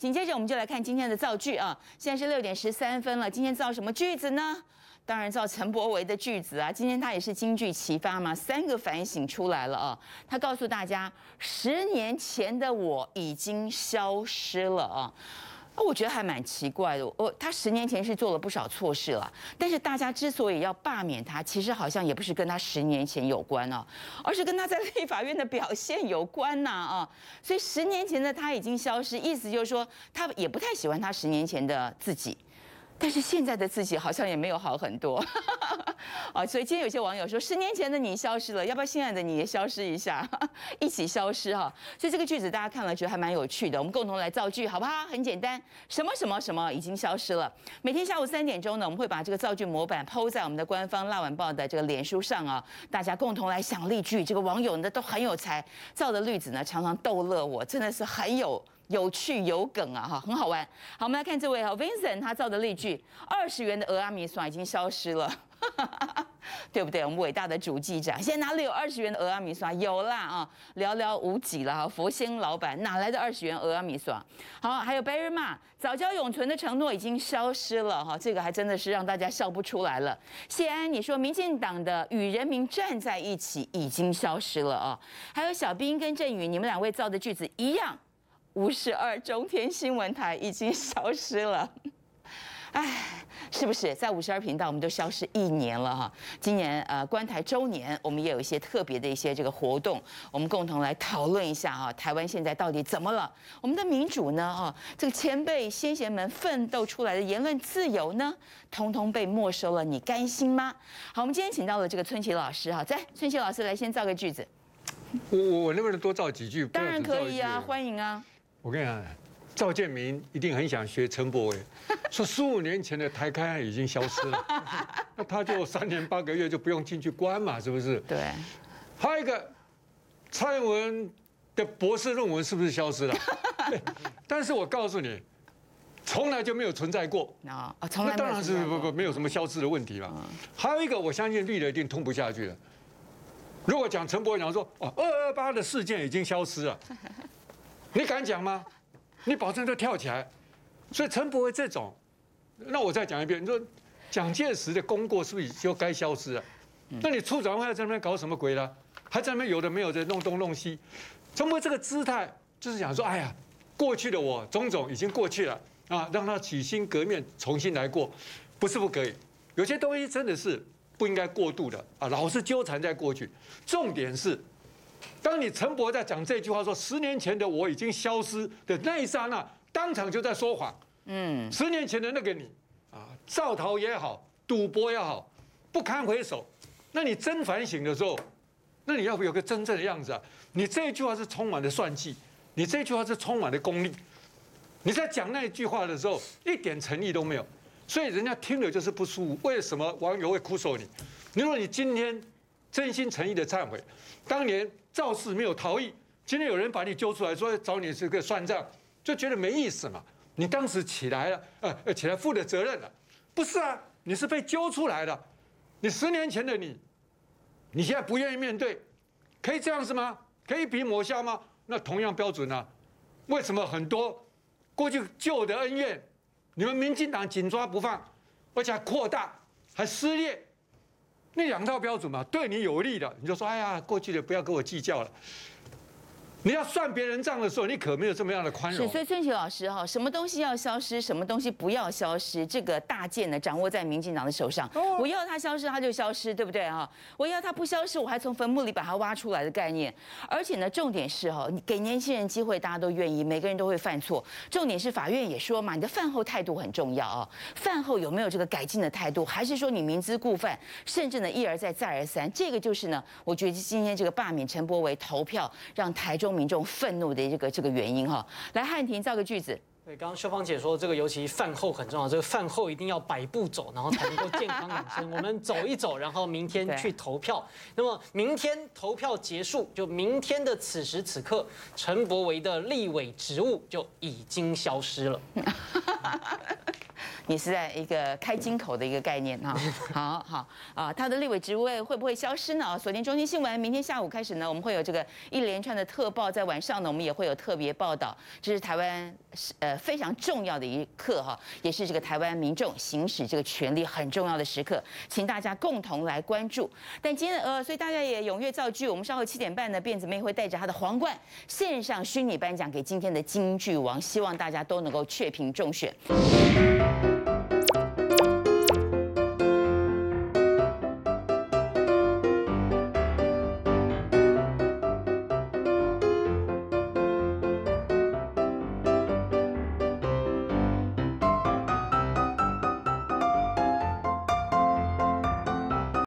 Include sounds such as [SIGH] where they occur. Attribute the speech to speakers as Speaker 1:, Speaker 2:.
Speaker 1: 紧接着我们就来看今天的造句啊，现在是六点十三分了，今天造什么句子呢？当然造陈柏维的句子啊，今天他也是金句齐发嘛，三个反省出来了啊，他告诉大家，十年前的我已经消失了啊。我觉得还蛮奇怪的。我他十年前是做了不少错事了，但是大家之所以要罢免他，其实好像也不是跟他十年前有关哦，而是跟他在立法院的表现有关呐啊。所以十年前的他已经消失，意思就是说他也不太喜欢他十年前的自己。但是现在的自己好像也没有好很多 [LAUGHS] 啊，所以今天有些网友说，十年前的你消失了，要不要现在的你也消失一下，[LAUGHS] 一起消失哈？所以这个句子大家看了觉得还蛮有趣的，我们共同来造句好不好？很简单，什么什么什么已经消失了。每天下午三点钟呢，我们会把这个造句模板抛在我们的官方《辣晚报》的这个脸书上啊，大家共同来想例句。这个网友呢都很有才，造的例子呢常常逗乐我，真的是很有。有趣有梗啊，哈，很好玩。好，我们来看这位哈，Vincent，他造的例句：二十元的俄阿米刷已经消失了，[LAUGHS] 对不对？我们伟大的主机长，现在哪里有二十元的俄阿米刷？有啦啊，寥寥无几了哈。佛仙老板哪来的二十元俄阿米刷？好，还有 Barry Ma，早教永存的承诺已经消失了哈，这个还真的是让大家笑不出来了。谢安，你说民进党的与人民站在一起已经消失了啊？还有小兵跟振宇，你们两位造的句子一样。五十二中天新闻台已经消失了，哎，是不是在五十二频道我们都消失一年了哈？今年呃观台周年，我们也有一些特别的一些这个活动，我们共同来讨论一下哈。台湾现在到底怎么了？我们的民主呢？哈，这个前辈先贤们奋斗出来的言论自由呢，通通被没收了，你甘心吗？好，我们今天请到了这个春琪老师哈，在春琪老师来先造个句子。
Speaker 2: 我我我能不能多造几句？
Speaker 1: 当然可以啊，欢迎啊。
Speaker 2: 我跟你讲，赵建明一定很想学陈柏伟，说 [LAUGHS] 十五年前的台开案已经消失了，[LAUGHS] 那他就三年八个月就不用进去关嘛，是不是？
Speaker 1: 对。
Speaker 2: 还有一个，蔡英文的博士论文是不是消失了？[LAUGHS] 但是我告诉你，从来就没有存在过。
Speaker 1: 啊从来。
Speaker 2: 那当然是不不没有什么消失的问题了。还有一个，我相信绿的一定通不下去了。如果讲陈柏伟讲说，哦，二二八的事件已经消失了。你敢讲吗？你保证都跳起来。所以陈伯伟这种，那我再讲一遍，你说蒋介石的功过是不是就该消失了？那你处长会在那边搞什么鬼呢？还在那边有的没有的弄东弄西。陈伯这个姿态就是想说，哎呀，过去的我种种已经过去了啊，让他洗心革面，重新来过，不是不可以。有些东西真的是不应该过度的啊，老是纠缠在过去。重点是。当你陈伯在讲这句话说“十年前的我已经消失”的那一刹那，当场就在说谎。嗯，十年前的那个你啊，造逃也好，赌博也好，不堪回首。那你真反省的时候，那你要不有个真正的样子啊？你这一句话是充满了算计，你这句话是充满了功利。你在讲那一句话的时候，一点诚意都没有，所以人家听了就是不舒服。为什么网友会哭诉你？你说你今天真心诚意的忏悔，当年。肇事没有逃逸，今天有人把你揪出来，说找你这个算账，就觉得没意思嘛。你当时起来了，呃，起来负的责任了，不是啊？你是被揪出来的，你十年前的你，你现在不愿意面对，可以这样子吗？可以比抹消吗？那同样标准呢？为什么很多过去旧的恩怨，你们民进党紧抓不放，而且还扩大，还撕裂？那两套标准嘛，对你有利的，你就说，哎呀，过去的不要跟我计较了。你要算别人账的时候，你可没有这么样的宽容。
Speaker 1: 所以春秋老师哈，什么东西要消失，什么东西不要消失，这个大剑呢掌握在民进党的手上。我要它消失，它就消失，对不对哈？我要它不消失，我还从坟墓里把它挖出来的概念。而且呢，重点是哈，你给年轻人机会，大家都愿意，每个人都会犯错。重点是法院也说嘛，你的饭后态度很重要啊。饭后有没有这个改进的态度，还是说你明知故犯，甚至呢一而再再而三？这个就是呢，我觉得今天这个罢免陈柏维投票让台中。民众愤怒的这个这个原因哈，来汉庭造个句子。
Speaker 3: 对，刚刚秀芳姐说这个尤其饭后很重要，这个饭后一定要百步走，然后才能够健康养生。我们走一走，然后明天去投票。那么明天投票结束，就明天的此时此刻，陈柏维的立委职务就已经消失了。[LAUGHS]
Speaker 1: 你是在一个开金口的一个概念哈。[LAUGHS] 好好啊，他的立委职位会不会消失呢？锁定中心新闻，明天下午开始呢，我们会有这个一连串的特报，在晚上呢，我们也会有特别报道。这是台湾呃非常重要的一刻哈，也是这个台湾民众行使这个权利很重要的时刻，请大家共同来关注。但今天呃，所以大家也踊跃造句。我们稍后七点半呢，辫子妹会带着她的皇冠线上虚拟颁奖给今天的金句王，希望大家都能够确评中选。